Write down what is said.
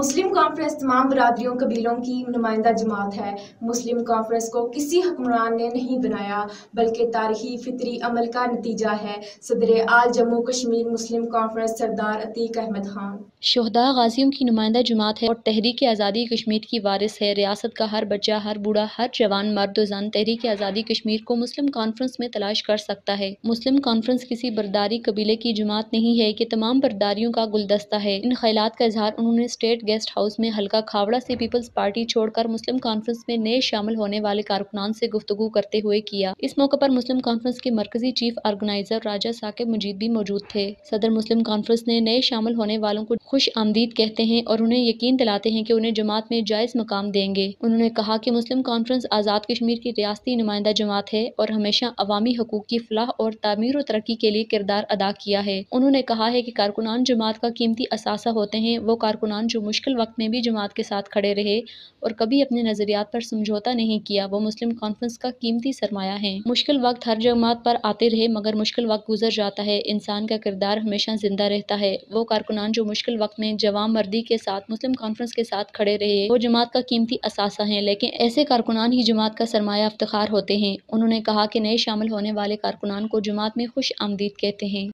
मुस्लिम conference तमाम बरदरीों कबीलों की नुमाइंदा जमात है। मुस्लिम कॉन्फ्रेंस को किसी हुक्मरान ने नहीं बनाया, बल्कि तारीखी फितरी अमल का नतीजा है। सदर आल जम्मू कश्मीर मुस्लिम कॉन्फ्रेंस सरदार अतीक अहमद खान। शहदा गाजियों की नुमाइंदा जमात है और तहरीक आज़ादी कश्मीर की वारिस है। रियासत का हर बच्चा, हर बूढ़ा, हर जवान, मर्द जन तहरीक आज़ादी कश्मीर को मुस्लिम कॉन्फ्रेंस में तलाश कर सकता है। मुस्लिम कॉन्फ्रेंस किसी बरदारी कबीले की जमात नहीं है कि तमाम बरदारियों का गुलदस्ता है। इन ख्याल का इजहार उन्होंने स्टेट गेस्ट हाउस में हल्का खावड़ा से पीपल्स पार्टी छोड़कर मुस्लिम कॉन्फ्रेंस में नए शामिल होने वाले कारकुनान से गुफ्तु करते हुए किया। इस मौके पर मुस्लिम कॉन्फ्रेंस के मरकजी चीफ ऑर्गेनाइजर राजा साकिब मजीद भी मौजूद थे। सदर मुस्लिम कॉन्फ्रेंस ने नए शामिल होने वालों को खुश आमदीद कहते हैं और उन्हें यकीन दिलाते हैं की उन्हें जमात में जायज़ मकाम देंगे। उन्होंने कहा की मुस्लिम कॉन्फ्रेंस आज़ाद कश्मीर की रियाती नुमाइंदा जमात है और हमेशा अवामी हकूक की फलाह और तमीर और तरक्की के लिए किरदार अदा किया है। उन्होंने कहा है की कारकुनान जमात का कीमती असासा होते हैं, वो कारकुनान जो मुश्किल वक्त में भी जमात के साथ खड़े रहे और कभी अपने नज़रियात पर समझौता नहीं किया, वो मुस्लिम कॉन्फ्रेंस का कीमती सरमाया है। मुश्किल वक्त हर जमात पर आते रहे, मगर मुश्किल वक्त गुजर जाता है, इंसान का किरदार हमेशा ज़िंदा रहता है। वो कारकुनान जो मुश्किल वक्त में जवाम मर्दी के साथ, मुस्लिम कॉन्फ्रेंस के साथ खड़े रहे, वो जमात का कीमती असासा है, लेकिन ऐसे कारकुनान ही जमात का सरमाया अफ्तार होते हैं। उन्होंने कहा कि नए शामिल होने वाले कारकुनान को जमात में खुश आमदीद कहते हैं।